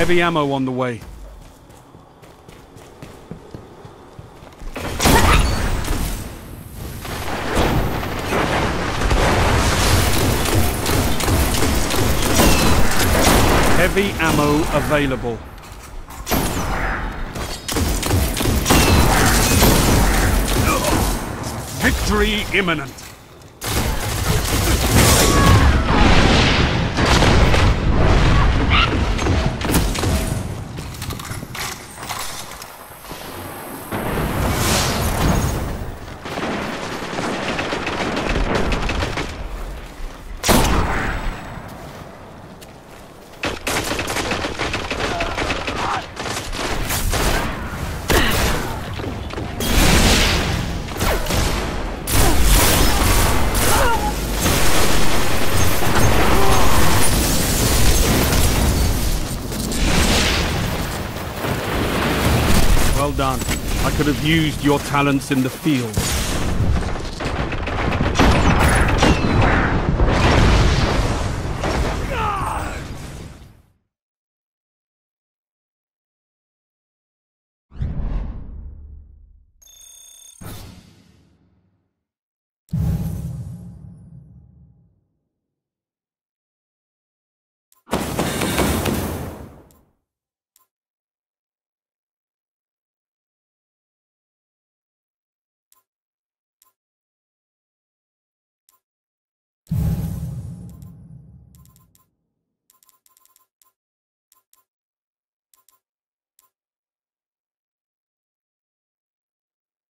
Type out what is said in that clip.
Heavy ammo on the way. Heavy ammo available. Victory imminent. Well done. I could have used your talents in the field.